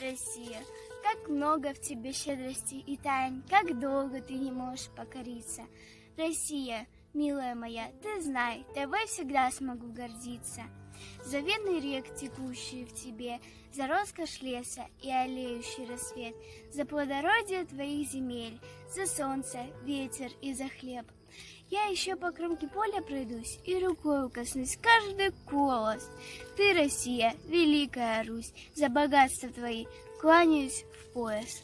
Россия, как много в тебе щедрости и тайн, как долго ты не можешь покориться. Россия, милая моя, ты знай, тобой всегда смогу гордиться. За вены рек, текущие в тебе, за роскошь леса и олеющий рассвет, за плодородие твоих земель, за солнце, ветер и за хлеб. Я еще по кромке поля пройдусь и рукой коснусь каждый колос. Ты, Россия, великая Русь, за богатство твои кланяюсь в пояс.